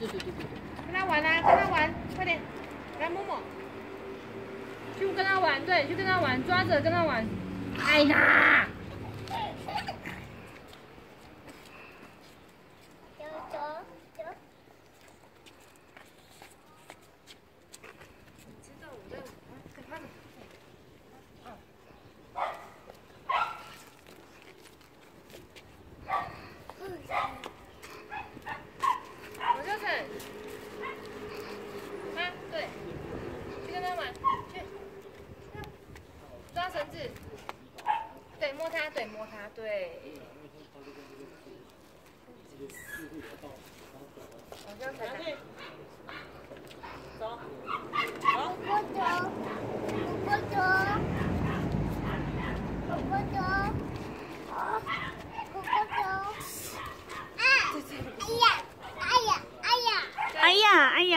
跟他玩啊，跟他玩，快点，来摸摸，去跟他玩，对，去跟他玩，抓着跟他玩，哎呀！走走走。知道我在玩，在看。我就是，啊，对，去跟他玩，去，抓绳子，对，摸它，对，摸它，对。我就才杨丽，走，我不走，不走，不走，不走。啊！哎呀！哎呀！哎呀！哎呀，哎呀。